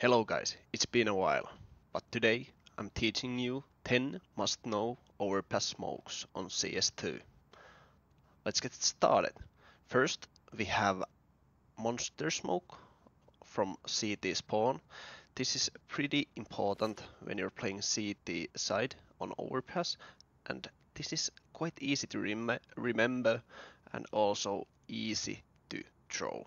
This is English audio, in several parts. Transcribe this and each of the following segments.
Hello guys, it's been a while, but today I'm teaching you 10 must-know overpass smokes on CS2. Let's get started. First we have Monster Smoke from CT Spawn. This is pretty important when you're playing CT side on overpass and this is quite easy to rem remember and also easy to throw.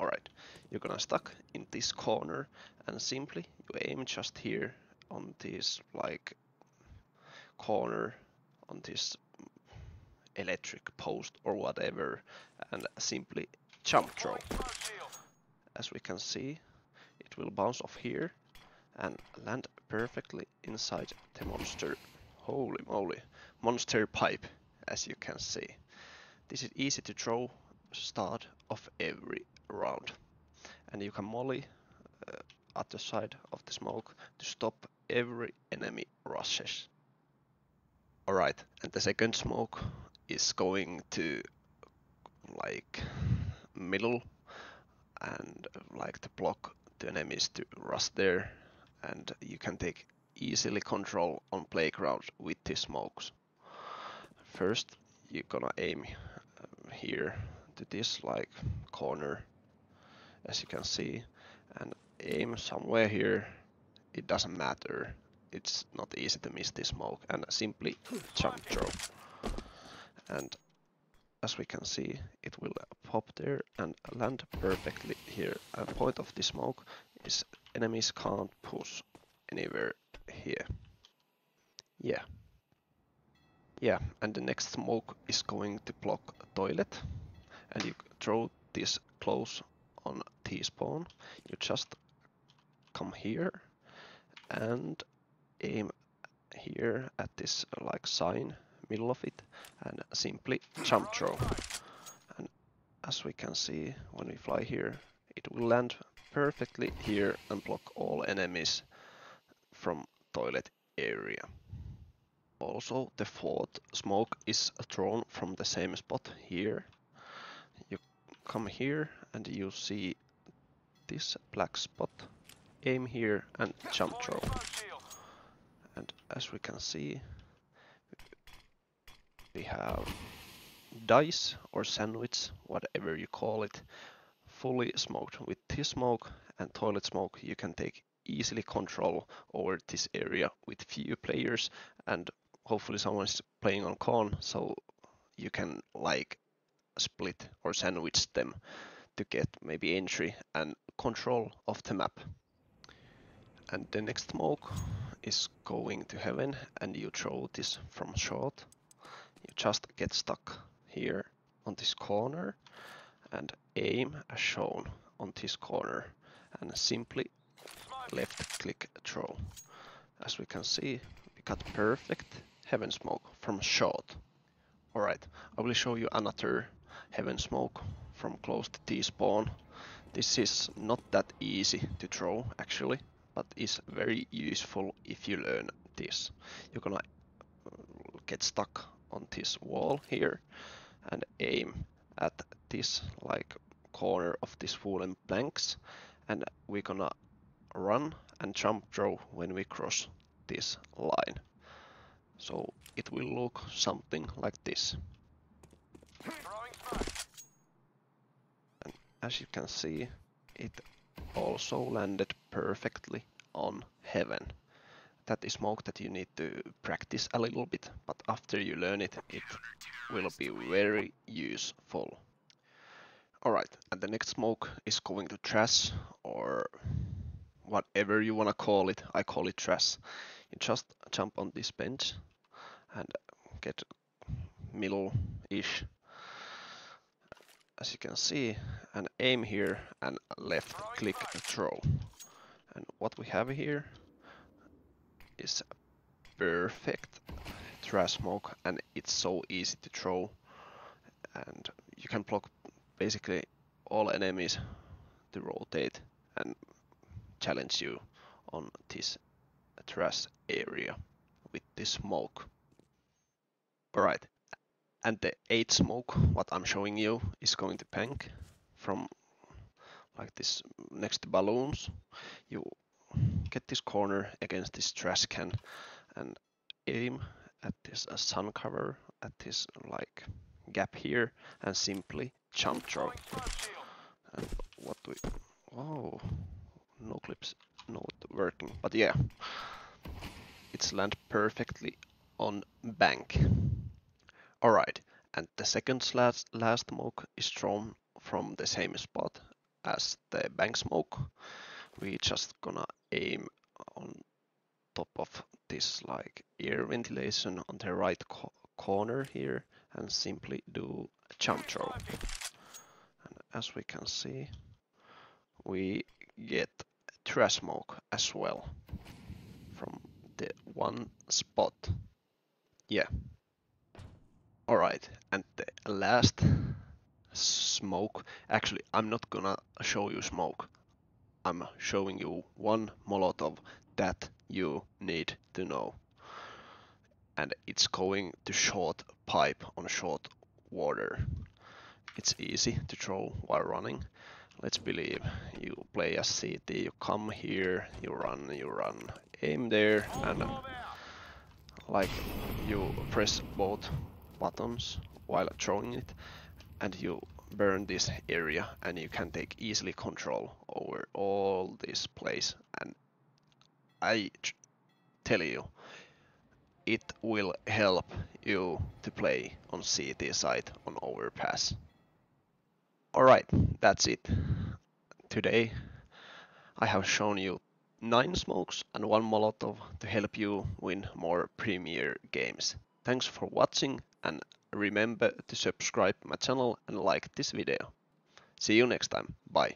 Alright, you're gonna stuck in this corner and simply you aim just here on this like corner on this electric post or whatever and simply jump throw. As we can see it will bounce off here and land perfectly inside the monster. Holy moly, monster pipe as you can see. This is easy to throw start of every round. And you can molly uh, at the side of the smoke to stop every enemy rushes. Alright, and the second smoke is going to like middle and like to block the enemies to rush there and you can take easily control on playground with the smokes. First you're gonna aim uh, here to this like corner as you can see. And aim somewhere here. It doesn't matter. It's not easy to miss this smoke. And simply jump throw and as we can see it will pop there and land perfectly here. And point of the smoke is enemies can't push anywhere here. Yeah. Yeah and the next smoke is going to block toilet. And you throw this close on T-spawn, you just come here and aim here at this uh, like sign middle of it and simply jump throw and as we can see when we fly here it will land perfectly here and block all enemies from toilet area. Also the fourth smoke is thrown from the same spot here. You come here and you see this black spot. Aim here and jump throw and as we can see we have dice or sandwich whatever you call it fully smoked. With this smoke and toilet smoke you can take easily control over this area with few players. And hopefully someone is playing on con so you can like split or sandwich them to get maybe entry and control of the map. And the next smoke is going to heaven and you throw this from short. You just get stuck here on this corner and aim as shown on this corner and simply left click throw. As we can see we got perfect heaven smoke from short. Alright, I will show you another heaven smoke from close to T-spawn. This is not that easy to throw actually, but is very useful if you learn this. You're gonna uh, get stuck on this wall here and aim at this like corner of this wooden planks and we're gonna run and jump throw when we cross this line. So it will look something like this. As you can see, it also landed perfectly on heaven. That is smoke that you need to practice a little bit, but after you learn it, it will be very useful. Alright, and the next smoke is going to trash, or whatever you wanna call it, I call it trash. You just jump on this bench and get middle-ish as you can see and aim here and left click throw and what we have here is perfect trash smoke and it's so easy to throw and you can block basically all enemies to rotate and challenge you on this trash area with this smoke. Alright, and the 8 smoke, what I'm showing you, is going to bank from like this next to balloons. You get this corner against this trash can and aim at this uh, sun cover at this like gap here and simply jump drop. And what do we oh no clips not working but yeah it's land perfectly on bank. Alright and the second last, last smoke is thrown from the same spot as the bank smoke. We just gonna aim on top of this like air ventilation on the right co corner here and simply do a jump throw. And as we can see, we get trash smoke as well from the one spot. Yeah. Alright, and the last smoke, actually I'm not gonna show you smoke. I'm showing you one Molotov that you need to know. And it's going to short pipe on short water. It's easy to throw while running. Let's believe you play a CT, you come here, you run, you run, aim there, and like you press both buttons while throwing it, and you burn this area and you can take easily control over all this place and I tell you it will help you to play on CT side on overpass. Alright, that's it. Today I have shown you 9 smokes and 1 molotov to help you win more premier games. Thanks for watching and remember to subscribe my channel and like this video. See you next time. Bye.